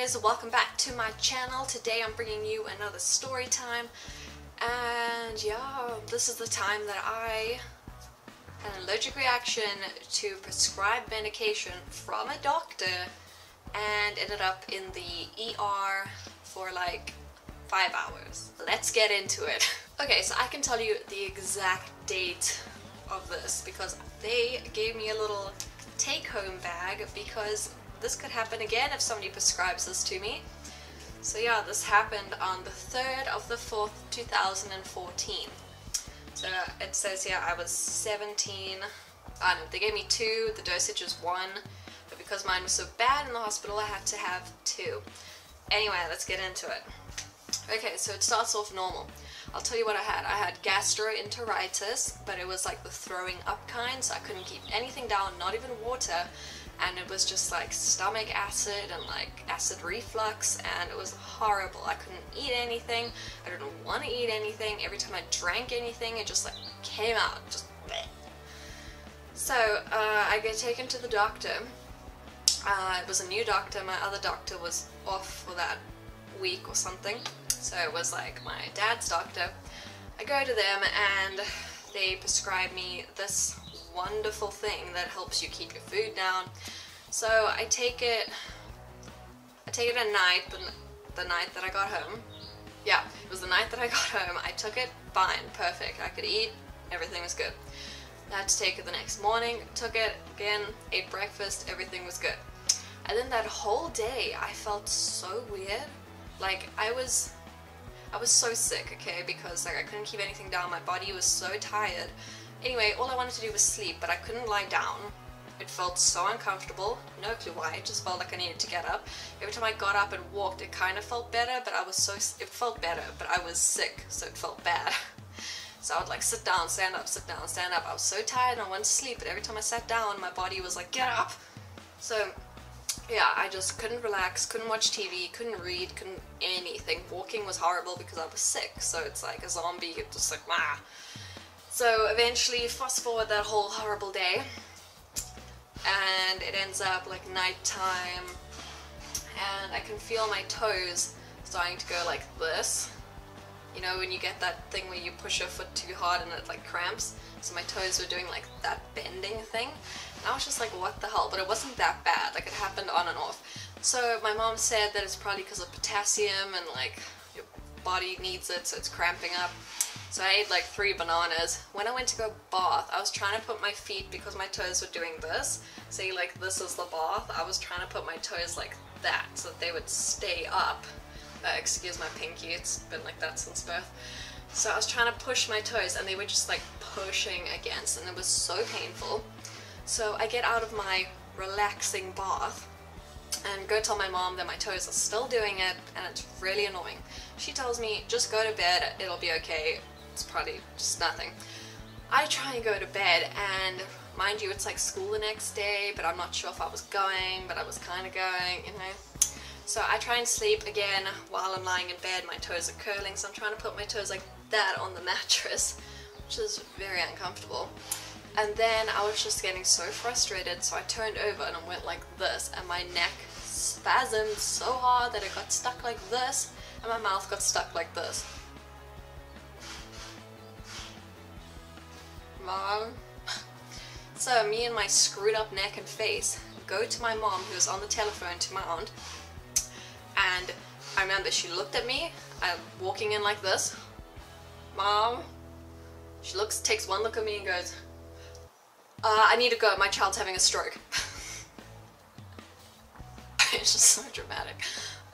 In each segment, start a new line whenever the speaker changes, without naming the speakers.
guys, welcome back to my channel. Today I'm bringing you another story time and yeah, this is the time that I had an allergic reaction to prescribed medication from a doctor and ended up in the ER for like five hours. Let's get into it. Okay, so I can tell you the exact date of this because they gave me a little take-home bag because this could happen again if somebody prescribes this to me. So yeah, this happened on the 3rd of the 4th, 2014. So it says here I was 17, I they gave me two, the dosage was one, but because mine was so bad in the hospital I had to have two. Anyway, let's get into it. Okay, so it starts off normal. I'll tell you what I had. I had gastroenteritis, but it was like the throwing up kind, so I couldn't keep anything down, not even water. And it was just like stomach acid and like acid reflux, and it was horrible. I couldn't eat anything. I didn't want to eat anything. Every time I drank anything, it just like came out. Just bleh. So uh, I get taken to the doctor. Uh, it was a new doctor. My other doctor was off for that week or something. So it was like my dad's doctor. I go to them and they prescribe me this wonderful thing that helps you keep your food down. So I take it, I take it at night, the, the night that I got home. Yeah, it was the night that I got home. I took it, fine, perfect. I could eat, everything was good. I had to take it the next morning, took it again, ate breakfast, everything was good. And then that whole day I felt so weird. Like I was I was so sick, okay, because like I couldn't keep anything down, my body was so tired. Anyway, all I wanted to do was sleep, but I couldn't lie down. It felt so uncomfortable, no clue why, it just felt like I needed to get up. Every time I got up and walked, it kind of felt better, but I was so, it felt better, but I was sick, so it felt bad. So I would like sit down, stand up, sit down, stand up. I was so tired and I went to sleep, but every time I sat down, my body was like, get up! So yeah, I just couldn't relax, couldn't watch TV, couldn't read, couldn't anything. Walking was horrible because I was sick, so it's like a zombie, just like, ah. So eventually, fast forward that whole horrible day, and it ends up like nighttime, and I can feel my toes starting to go like this. You know, when you get that thing where you push your foot too hard and it like cramps? So my toes were doing like that bending thing. I was just like, what the hell? But it wasn't that bad. Like, it happened on and off. So my mom said that it's probably because of potassium and like your body needs it, so it's cramping up. So I ate like three bananas. When I went to go bath, I was trying to put my feet because my toes were doing this. Say like this is the bath. I was trying to put my toes like that so that they would stay up. Uh, excuse my pinky, it's been like that since birth. So I was trying to push my toes and they were just like pushing against and it was so painful. So I get out of my relaxing bath and go tell my mom that my toes are still doing it and it's really annoying. She tells me, just go to bed, it'll be okay. It's probably just nothing. I try and go to bed and mind you it's like school the next day but I'm not sure if I was going but I was kind of going, you know. So I try and sleep again while I'm lying in bed, my toes are curling so I'm trying to put my toes like that on the mattress which is very uncomfortable. And then I was just getting so frustrated, so I turned over and I went like this, and my neck spasmed so hard that it got stuck like this, and my mouth got stuck like this. Mom. So me and my screwed up neck and face go to my mom who was on the telephone to my aunt and I remember she looked at me, I'm walking in like this, Mom, she looks, takes one look at me and goes, uh, I need to go. My child's having a stroke. it's just so dramatic.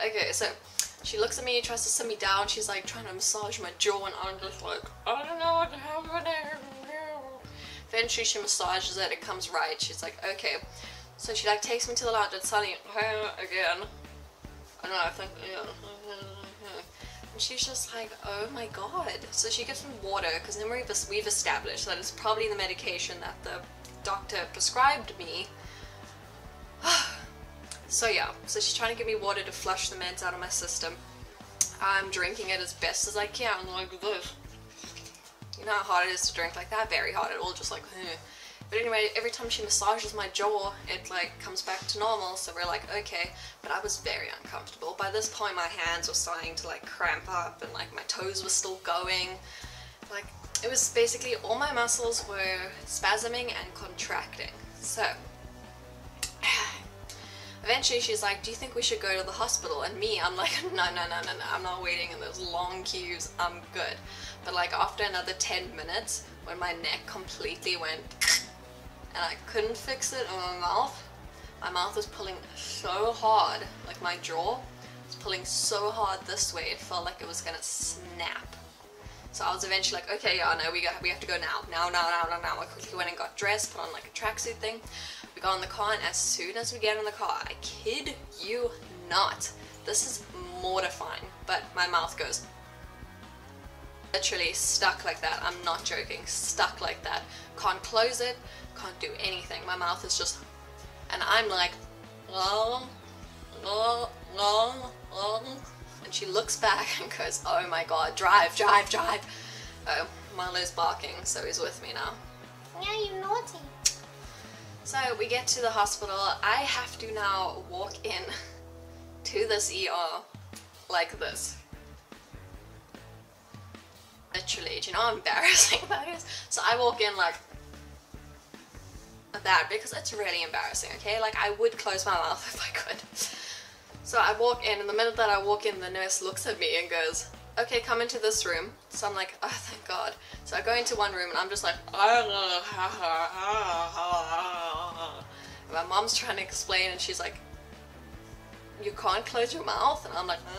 Okay, so she looks at me, tries to sit me down. She's like trying to massage my jaw, and I'm just like, I don't know what's happening. Eventually, she massages it. It comes right. She's like, okay. So she like takes me to the lounge and suddenly again. I don't know. I think yeah. And she's just like, oh my god. So she gives me water, because then we've, we've established that it's probably the medication that the doctor prescribed me. so yeah, so she's trying to give me water to flush the meds out of my system. I'm drinking it as best as I can, like this. How hard it is to drink like that? Very hard. It all just like, eh. But anyway, every time she massages my jaw, it like comes back to normal. So we're like, okay. But I was very uncomfortable. By this point, my hands were starting to like cramp up and like my toes were still going. Like it was basically all my muscles were spasming and contracting. So eventually she's like, do you think we should go to the hospital? And me, I'm like, no, no, no, no, no, I'm not waiting in those long queues, I'm good. But like after another 10 minutes, when my neck completely went and I couldn't fix it on my mouth, my mouth was pulling so hard, like my jaw was pulling so hard this way, it felt like it was gonna snap. So I was eventually like, okay, yeah, no, we got, we have to go now, now, now, now, now, now. I quickly went and got dressed, put on like a tracksuit thing. In the car, and as soon as we get in the car, I kid you not, this is mortifying. But my mouth goes literally stuck like that. I'm not joking, stuck like that. Can't close it, can't do anything. My mouth is just, and I'm like, long, long, long, long. And she looks back and goes, oh my god, drive, drive, drive. Oh, Milo's barking, so he's with me now.
Yeah, you naughty.
So we get to the hospital. I have to now walk in to this ER like this. Literally, do you know how embarrassing that is? So I walk in like that because it's really embarrassing, okay? Like I would close my mouth if I could. So I walk in and the minute that I walk in the nurse looks at me and goes, okay, come into this room. So I'm like, oh, thank God. So I go into one room and I'm just like, my mom's trying to explain and she's like, you can't close your mouth? And I'm like,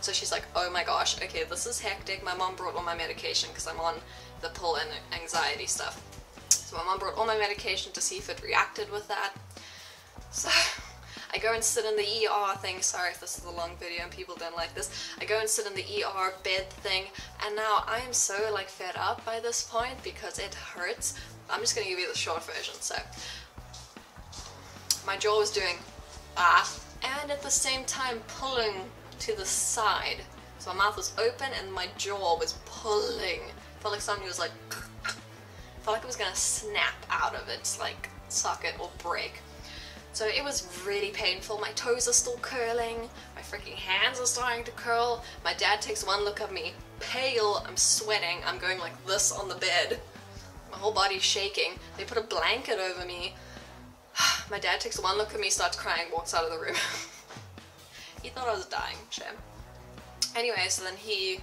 so she's like, oh my gosh, okay, this is hectic. My mom brought all my medication because I'm on the pill and anxiety stuff. So my mom brought all my medication to see if it reacted with that. So I go and sit in the ER thing. Sorry if this is a long video and people don't like this. I go and sit in the ER bed thing and now I am so like fed up by this point because it hurts. I'm just gonna give you the short version. So my jaw was doing ah and at the same time pulling to the side. So my mouth was open and my jaw was pulling. Felt like somebody was like felt like it was gonna snap out of its like socket or break. So it was really painful. My toes are still curling. My freaking hands are starting to curl. My dad takes one look at me, pale, I'm sweating, I'm going like this on the bed. My whole body's shaking. They put a blanket over me. My dad takes one look at me, starts crying, walks out of the room. he thought I was dying, shame. Anyway, so then he,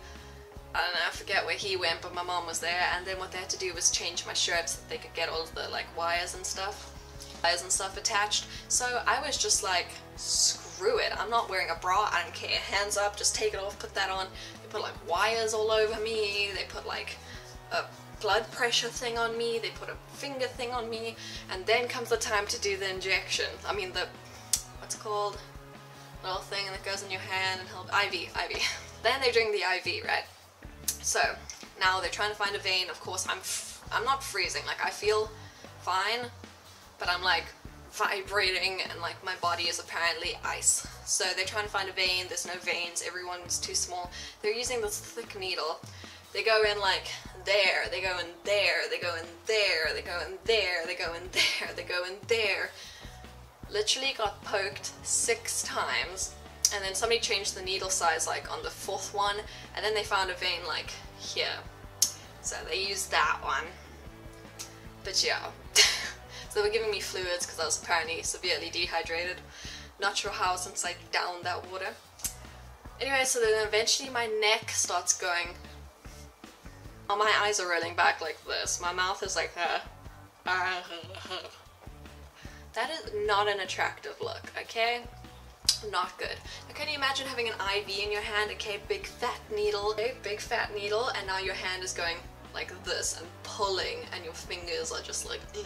I don't know, I forget where he went, but my mom was there, and then what they had to do was change my shirt so that they could get all of the like wires and stuff and stuff attached. So I was just like, screw it. I'm not wearing a bra. I don't care. Hands up. Just take it off. Put that on. They put like wires all over me. They put like a blood pressure thing on me. They put a finger thing on me. And then comes the time to do the injection. I mean the, what's it called? Little thing that goes in your hand and help, IV, IV. then they're doing the IV, right? So now they're trying to find a vein. Of course, I'm, I'm not freezing. Like I feel fine but I'm like vibrating and like my body is apparently ice. So they're trying to find a vein, there's no veins, everyone's too small. They're using this thick needle. They go in like there, they go in there, they go in there, they go in there, they go in there, they go in there. Literally got poked six times and then somebody changed the needle size like on the fourth one and then they found a vein like here. So they used that one. But yeah. So they were giving me fluids because I was apparently severely dehydrated. Not sure how since I downed that water. Anyway, so then eventually my neck starts going. Oh, my eyes are rolling back like this. My mouth is like uh, That is not an attractive look, okay? Not good. Now, can you imagine having an IV in your hand, okay, big fat needle, okay, big fat needle, and now your hand is going like this and pulling and your fingers are just like, Ugh.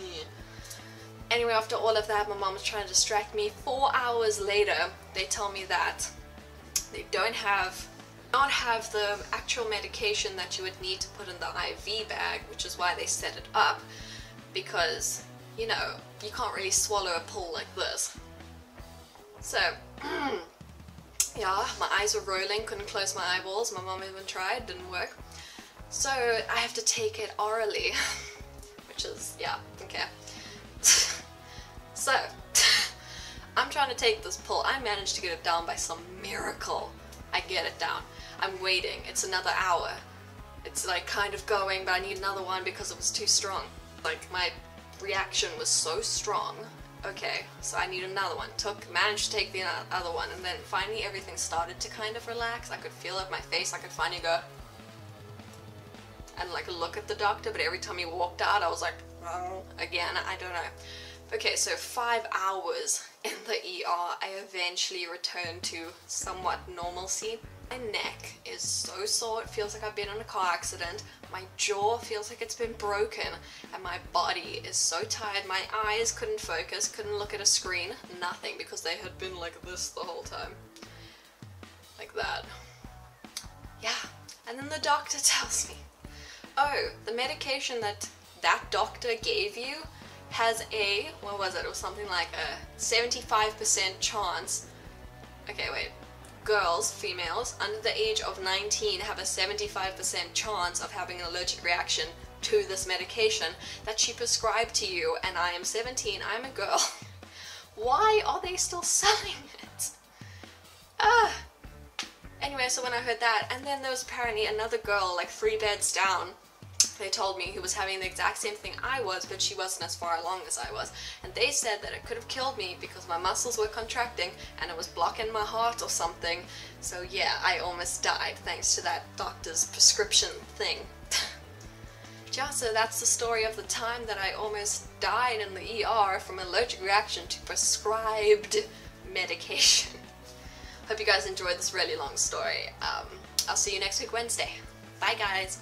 Anyway, after all of that, my mom was trying to distract me. Four hours later, they tell me that they don't have not have the actual medication that you would need to put in the IV bag, which is why they set it up, because, you know, you can't really swallow a pill like this. So, yeah, my eyes were rolling, couldn't close my eyeballs, my mom even tried, didn't work. So I have to take it orally. which is, yeah, okay. so, I'm trying to take this pull. I managed to get it down by some miracle. I get it down. I'm waiting. It's another hour. It's like kind of going, but I need another one because it was too strong. Like my reaction was so strong. Okay, so I need another one. Took, managed to take the other one, and then finally everything started to kind of relax. I could feel it my face. I could finally go and like look at the doctor, but every time he walked out, I was like, again, I don't know. Okay, so five hours in the ER, I eventually returned to somewhat normalcy. My neck is so sore, it feels like I've been in a car accident. My jaw feels like it's been broken, and my body is so tired. My eyes couldn't focus, couldn't look at a screen, nothing, because they had been like this the whole time. Like that. Yeah, and then the doctor tells me, oh, the medication that that doctor gave you has a, what was it, it was something like a 75% chance, okay wait, girls, females, under the age of 19 have a 75% chance of having an allergic reaction to this medication that she prescribed to you and I am 17, I'm a girl. Why are they still selling it? Ah. Anyway, so when I heard that, and then there was apparently another girl like three beds down they told me who was having the exact same thing I was, but she wasn't as far along as I was. And they said that it could have killed me because my muscles were contracting and it was blocking my heart or something. So yeah, I almost died thanks to that doctor's prescription thing. yeah, so that's the story of the time that I almost died in the ER from an allergic reaction to prescribed medication. Hope you guys enjoyed this really long story. Um, I'll see you next week Wednesday. Bye guys!